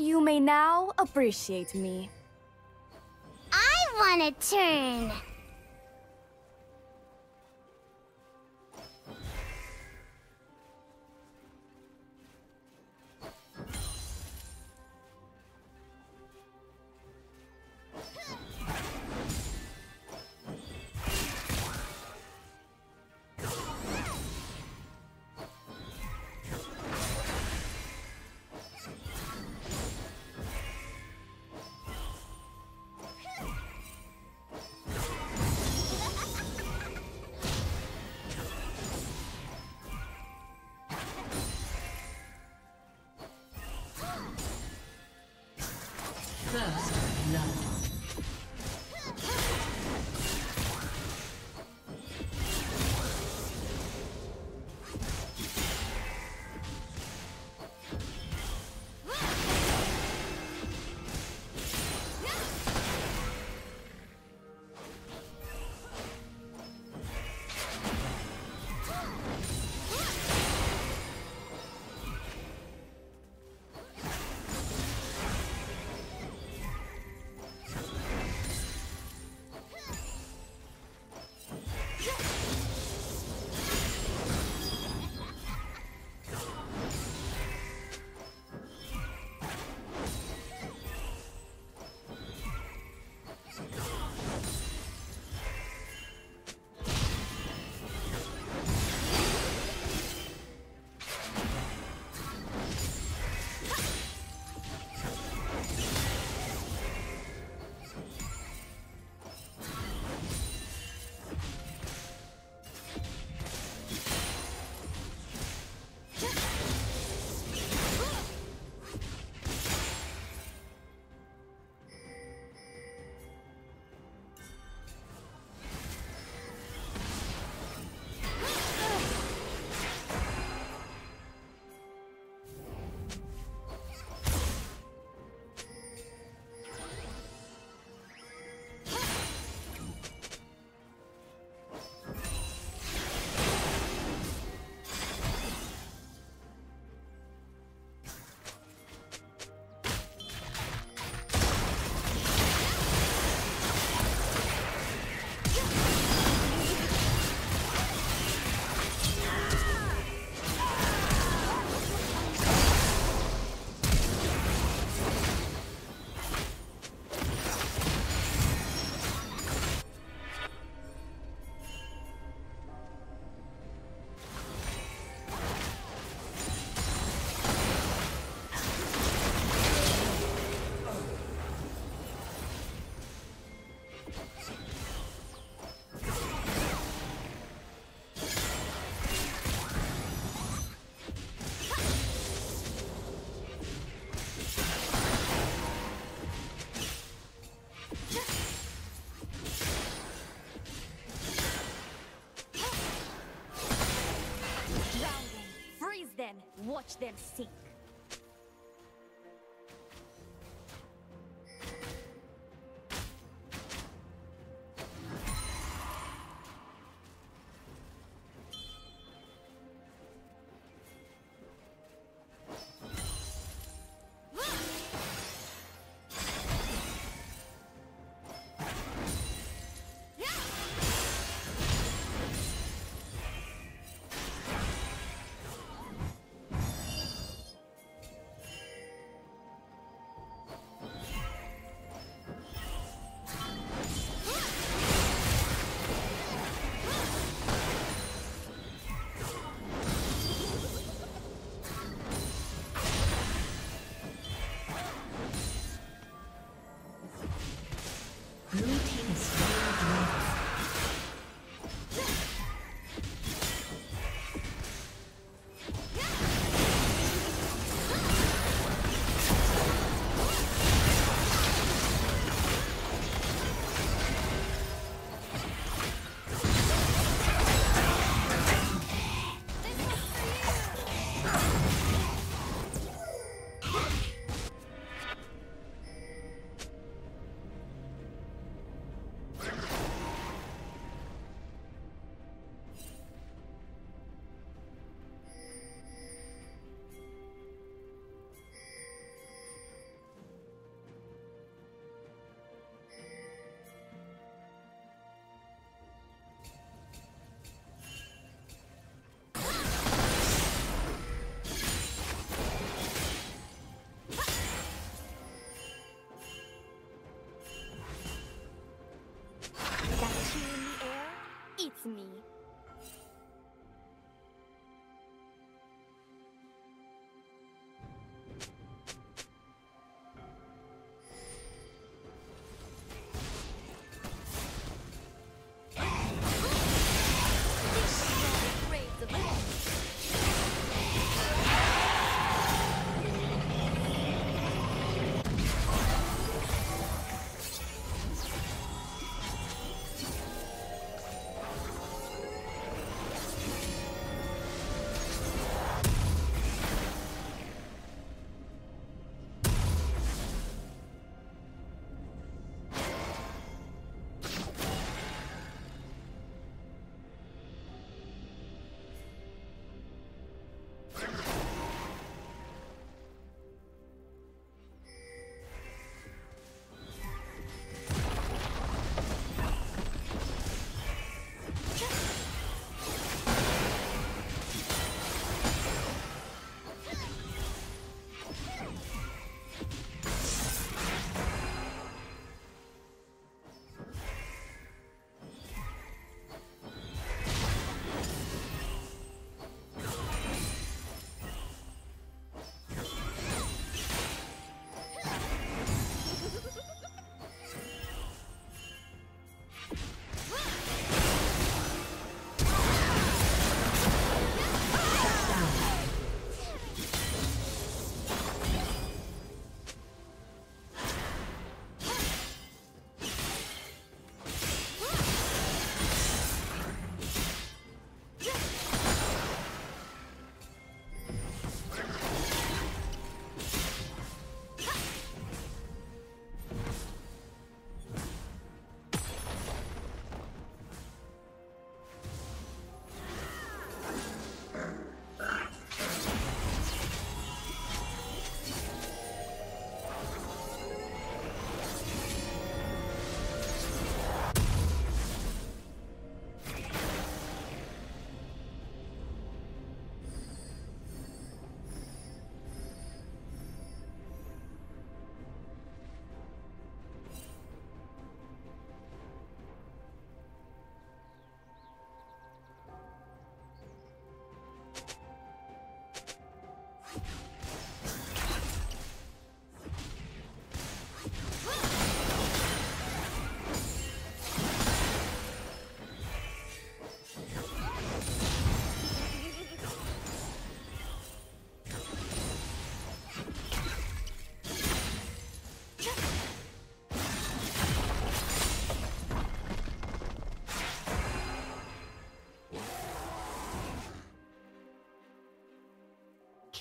You may now appreciate me. I want a turn. Blood. Watch them sink.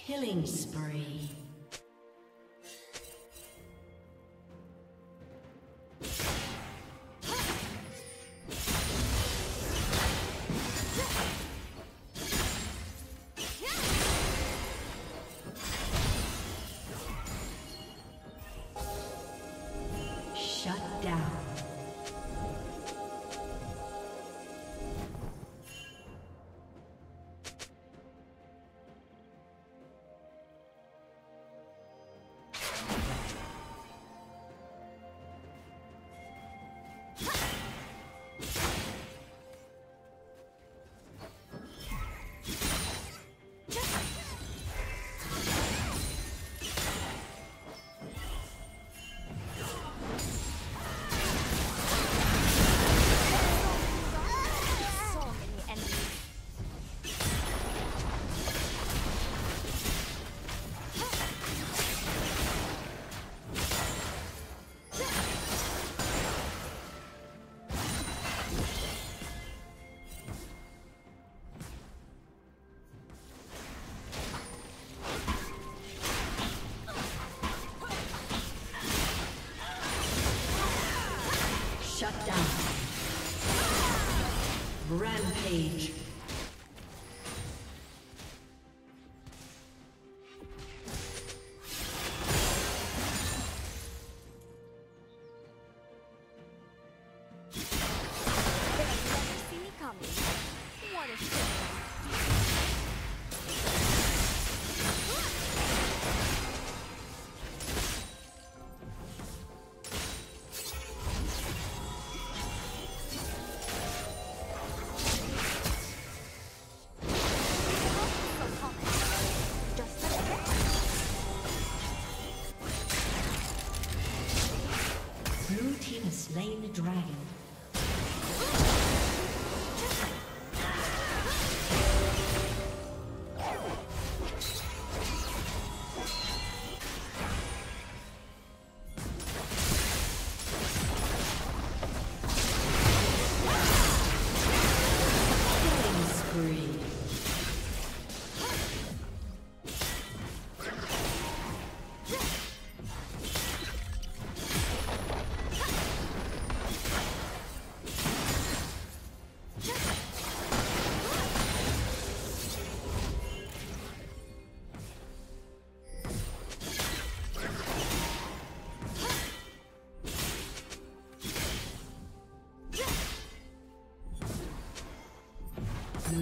Killing spree. Rampage.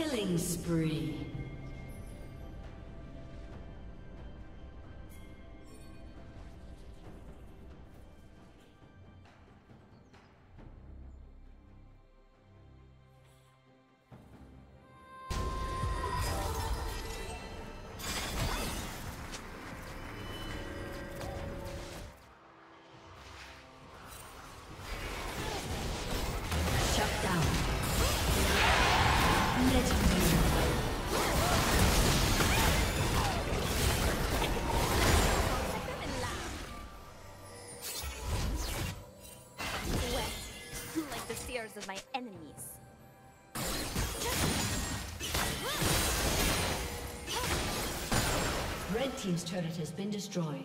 Killing spree. Of my enemies. Red team's turret has been destroyed.